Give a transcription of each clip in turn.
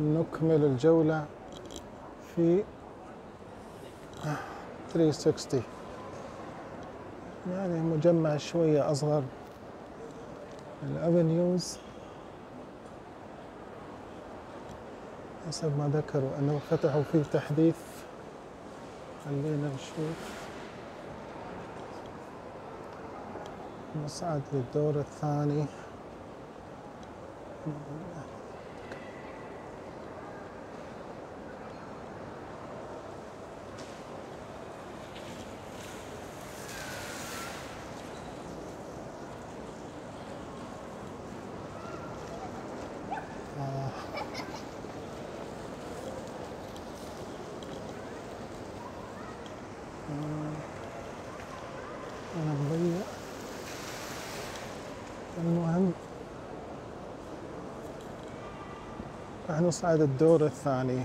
نكمل الجولة في 360 يعني مجمع شوية أصغر. الأفنيوز حسب ما ذكروا أنه فتحوا فيه تحديث. خلينا نشوف. نصعد للدور الثاني آه. آه. أنا مضيع المهم راح نصعد الدور الثاني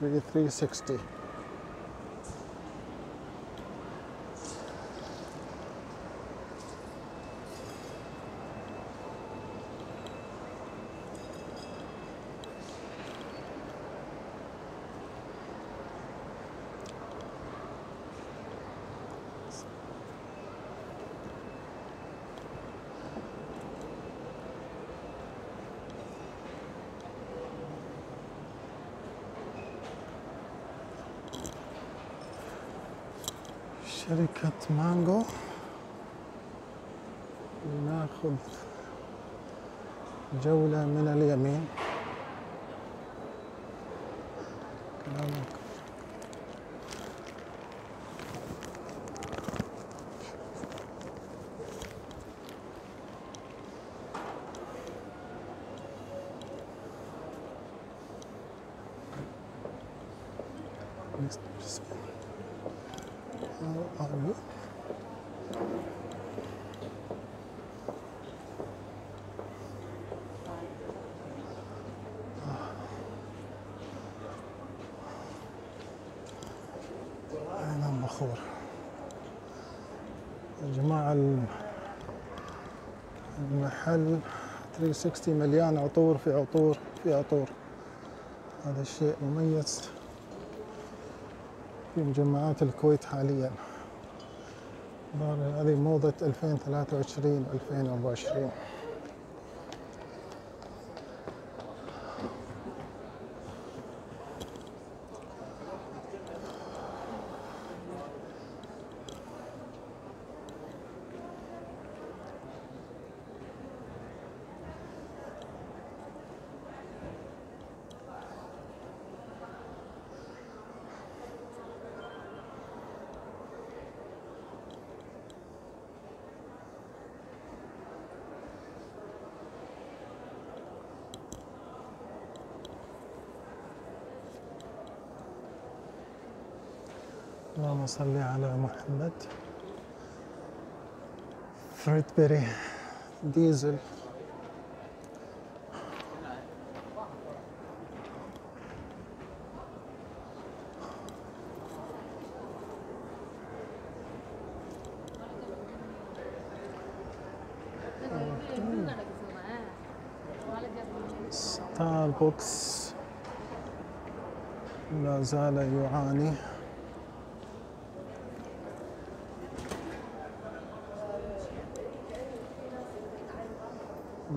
في 360 شركة مانجو. ناخذ جولة من اليمين. كلامك are البخور؟ يا جماعة الم- المحل 360 مليان عطور في عطور في عطور هذا الشيء مميز في مجمعات الكويت حاليا هذه موضة 2023 2024 اللهم صل على محمد. فريدبري ديزل. ستار بوكس لا زال يعاني.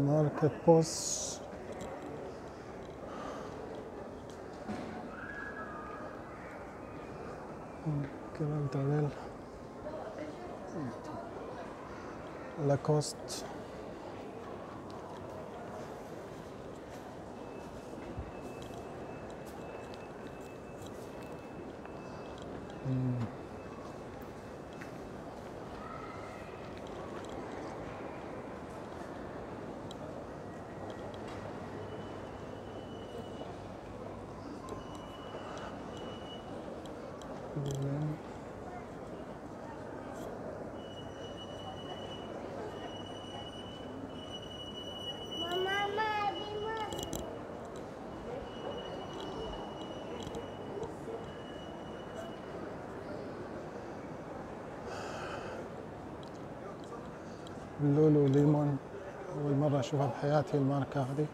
Market Post, Marketplace. Quiero la Lacoste. Mm. لولو ليمون أول مرة أشوفها بحياتي الماركة هذه.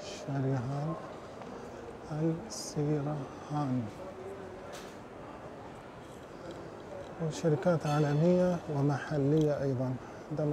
الشريهان السيرهان وشركات عالمية ومحلية أيضا. ده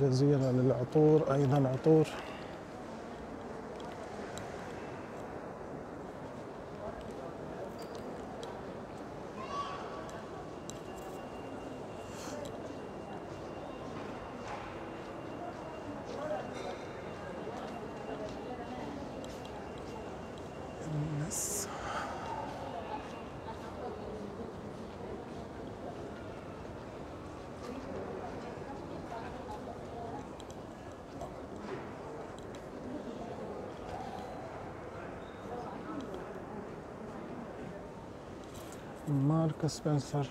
جزيرة للعطور أيضا عطور. marcas, Spencer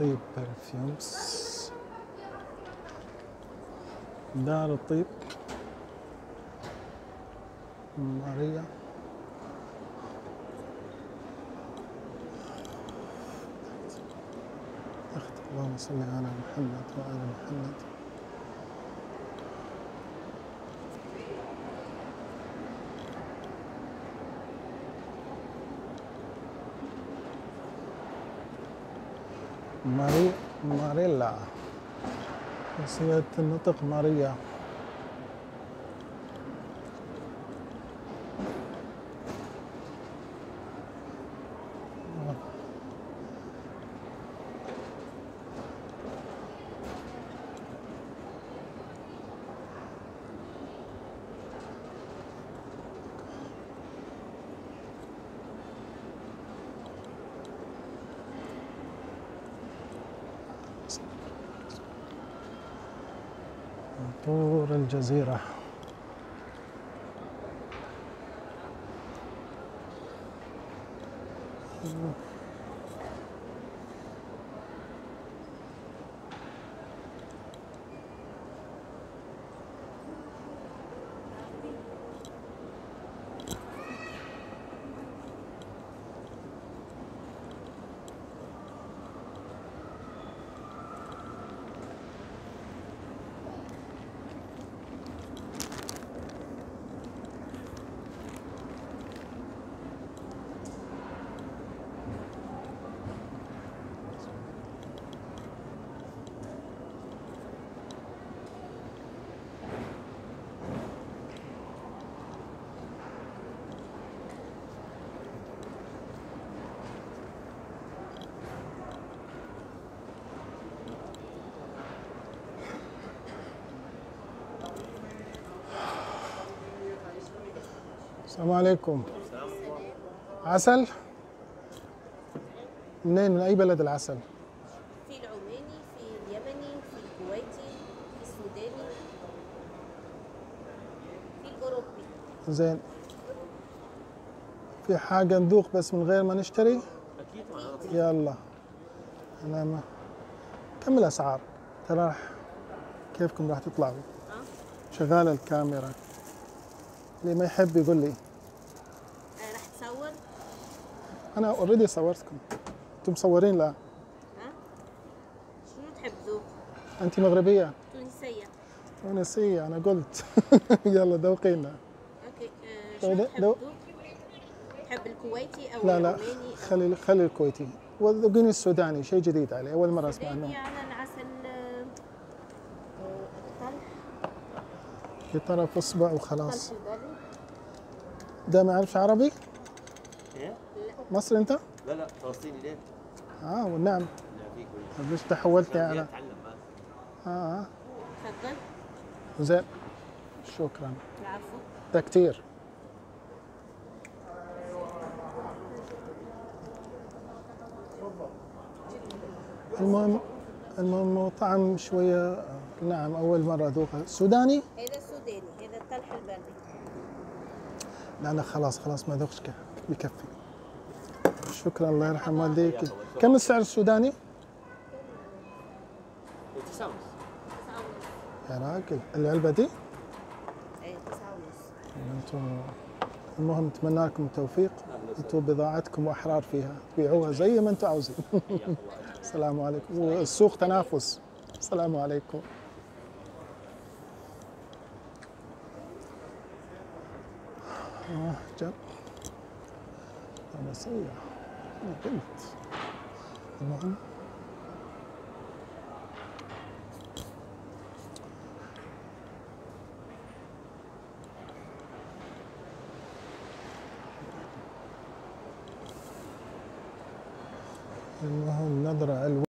الطيب برفيومز دار الطيب. ماريا. اللهم صل على محمد وآل محمد. ماري ماريلا. هي النطق ماريا. طور الجزيرة. السلام عليكم. عسل؟ منين؟ من أي بلد العسل؟ في العماني في اليمني في الكويتي في السوداني في الأوروبي. زين. في حاجة نذوق بس من غير ما نشتري؟ يلا. أنا ما كم الأسعار؟ ترى راح كيفكم راح تطلعوا؟ شغالة الكاميرا. اللي ما يحب يقول لي. آه، راح تصور أنا already صورتكم. أنتم مصورين لا. ها؟ شنو تحب ذوق؟ انت مغربية؟ تونسية. تونسية أنا قلت. يلا ذوقينا. OK آه، شنو ده- تحب ذوق؟ تحب الكويتي أو لا لا. خلي خلي الكويتي. وذوقيني السوداني شيء جديد علي أول مرة أسمع عنه. على العسل الطلح. اصبع وخلاص. البري. ده ما يعرفش عربي؟ إيه؟ مصري أنت؟ لا لا فلسطيني ليه؟ آه والنعم. تحولتني على اتعلم بس آه آه. تفضل زين شكرا. العفو. ده كتير. المهم المهم طعم شوية. نعم أول مرة أذوقها. سوداني؟ هذا السوداني هذا الطلح البري لا أنا خلاص خلاص ما كيف بكفي. شكرا الله يرحم والديك. كم السعر السوداني؟ تساوي يا راجل العلبة دي؟ إيه تسعة ونص المهم نتمنى لكم التوفيق. أنتم بضاعتكم وأحرار فيها. تبيعوها زي ما أنتم عاوزين. السلام عليكم. والسوق تنافس. السلام عليكم. جد. أنا سيء. أنا قلت المهم. المهم نظرة على الو-